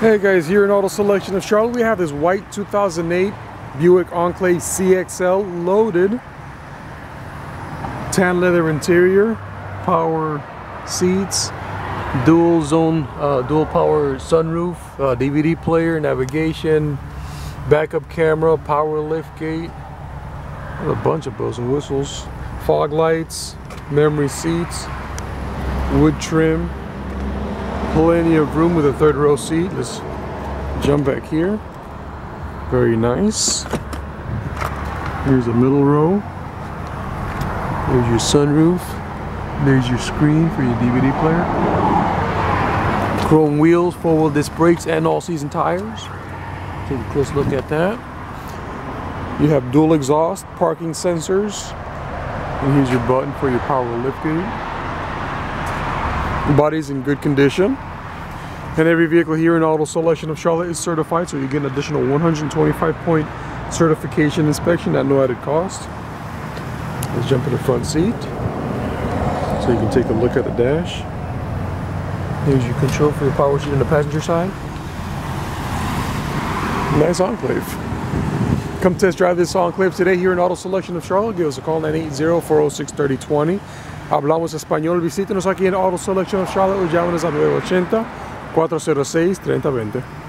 Hey guys, here in Auto Selection of Charlotte, we have this white 2008 Buick Enclave CXL loaded. Tan leather interior, power seats, dual zone, uh, dual power sunroof, uh, DVD player, navigation, backup camera, power lift gate, a bunch of bells and whistles, fog lights, memory seats, wood trim, plenty of room with a third row seat. Let's jump back here. Very nice. Here's the middle row. There's your sunroof. There's your screen for your DVD player. Chrome wheels, four-wheel disc brakes, and all-season tires. Take a close look at that. You have dual exhaust, parking sensors, and here's your button for your power lift gate. Body's in good condition. And every vehicle here in Auto Selection of Charlotte is certified, so you get an additional 125 point certification inspection at no added cost. Let's jump in the front seat so you can take a look at the dash. Here's your control for your power seat on the passenger side. Nice Enclave. Come test drive this Enclave today here in Auto Selection of Charlotte. Give us a call 980-406-3020. Hablamos español. Visítenos aquí en Auto Selection of Charlotte o llámenos al 980 406 3020.